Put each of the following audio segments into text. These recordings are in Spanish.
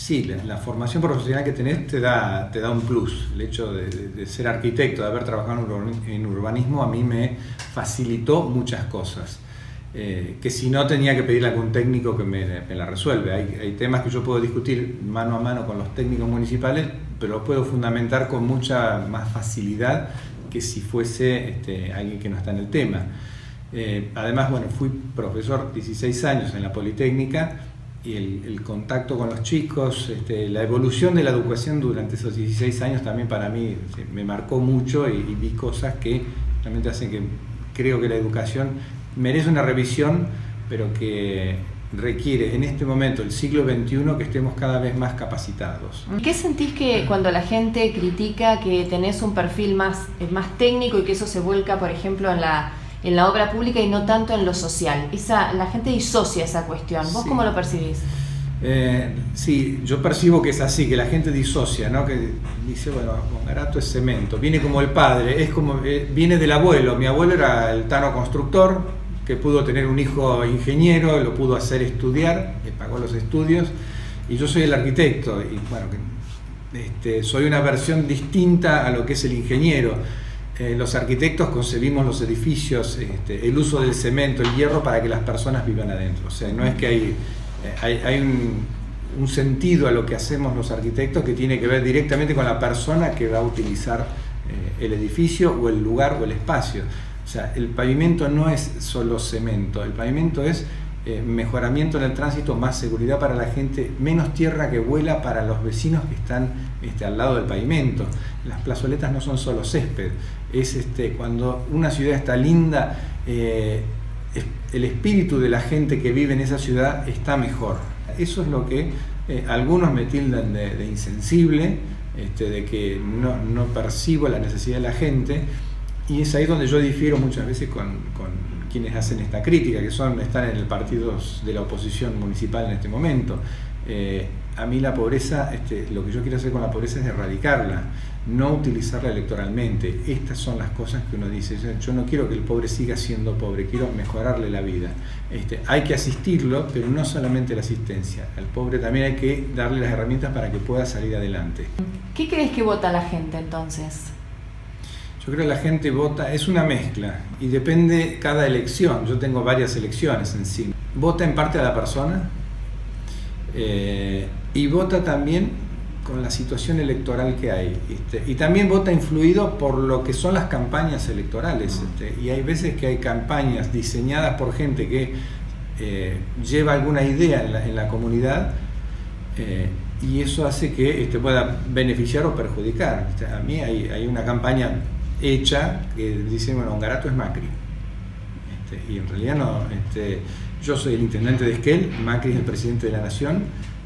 Sí, la, formación profesional que tenés te da, te da un plus. El hecho de, ser arquitecto, de haber trabajado en urbanismo, a mí me facilitó muchas cosas. Eh, que si no tenía que pedirle a algún técnico que me, la resuelve. Hay, temas que yo puedo discutir mano a mano con los técnicos municipales, pero los puedo fundamentar con mucha más facilidad que si fuese este, alguien que no está en el tema. Eh, además, bueno, fui profesor 16 años en la Politécnica y el, contacto con los chicos, este, la evolución de la educación durante esos 16 años también para mí me marcó mucho y, vi cosas que realmente hacen que creo que la educación merece una revisión, pero que requiere en este momento, el siglo XXI, que estemos cada vez más capacitados. ¿Qué sentís que cuando la gente critica que tenés un perfil más, más técnico y que eso se vuelca, por ejemplo, en la en la obra pública y no tanto en lo social. Esa, la gente disocia esa cuestión. ¿Vos cómo lo percibís? Eh, sí, yo percibo que es así, que la gente disocia, ¿no? que dice, bueno, Bongarato es cemento, viene como el padre, es como, eh, viene del abuelo, mi abuelo era el tano constructor, que pudo tener un hijo ingeniero, lo pudo hacer estudiar, le pagó los estudios, y yo soy el arquitecto, y bueno, este, soy una versión distinta a lo que es el ingeniero eh, los arquitectos concebimos los edificios, este, el uso del cemento, el hierro, para que las personas vivan adentro. O sea, no es que hay, eh, hay, un, sentido a lo que hacemos los arquitectos que tiene que ver directamente con la persona que va a utilizar eh, el edificio o el lugar o el espacio. O sea, el pavimento no es solo cemento, el pavimento es eh, mejoramiento en el tránsito, más seguridad para la gente, menos tierra que vuela para los vecinos que están este, al lado del pavimento. Las plazoletas no son solo césped, es este, cuando una ciudad está linda, eh, el espíritu de la gente que vive en esa ciudad está mejor. Eso es lo que eh, algunos me tildan de, insensible, este, de que no, no, percibo la necesidad de la gente, y es ahí donde yo difiero muchas veces con, quienes hacen esta crítica, que son, están en el partido de la oposición municipal en este momento. Eh, a mí la pobreza, este, lo que yo quiero hacer con la pobreza es erradicarla, no utilizarla electoralmente. Estas son las cosas que uno dice. Yo no quiero que el pobre siga siendo pobre, quiero mejorarle la vida. Este, hay que asistirlo, pero no solamente la asistencia. Al pobre también hay que darle las herramientas para que pueda salir adelante. ¿Qué crees que vota la gente entonces? Yo creo que la gente vota, es una mezcla y depende cada elección. Yo tengo varias elecciones en sí. Vota en parte a la persona eh, y vota también con la situación electoral que hay. Y también vota influido por lo que son las campañas electorales. y hay veces que hay campañas diseñadas por gente que eh, lleva alguna idea en la, comunidad. Eh, y eso hace que este, pueda beneficiar o perjudicar. A mí hay, hay una campaña hecha que dice, bueno, Ongarato es Macri. Este, y en realidad no, este, yo soy el intendente de Esquel, Macri es el presidente de la Nación.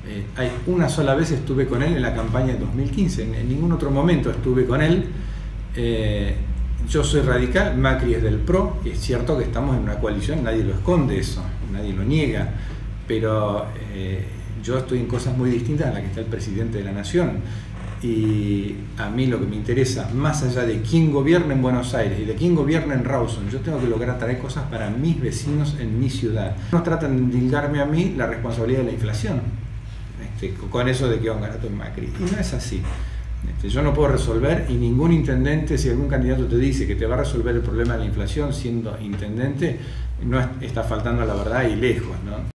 Eh, hay una sola vez estuve con él en la campaña de 2015, en, ningún otro momento estuve con él. Eh, yo soy radical, Macri es del PRO, es cierto que estamos en una coalición, nadie lo esconde eso, nadie lo niega, pero eh, yo estoy en cosas muy distintas a las que está el presidente de la Nación. Y a mí lo que me interesa, más allá de quién gobierna en Buenos Aires y de quién gobierna en Rawson, yo tengo que lograr traer cosas para mis vecinos en mi ciudad. No tratan de indilgarme a mí la responsabilidad de la inflación, este, con eso de que va un garato en Macri. Y no es así. Este, yo no puedo resolver y ningún intendente, si algún candidato te dice que te va a resolver el problema de la inflación siendo intendente, no está faltando a la verdad y lejos. ¿no?